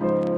you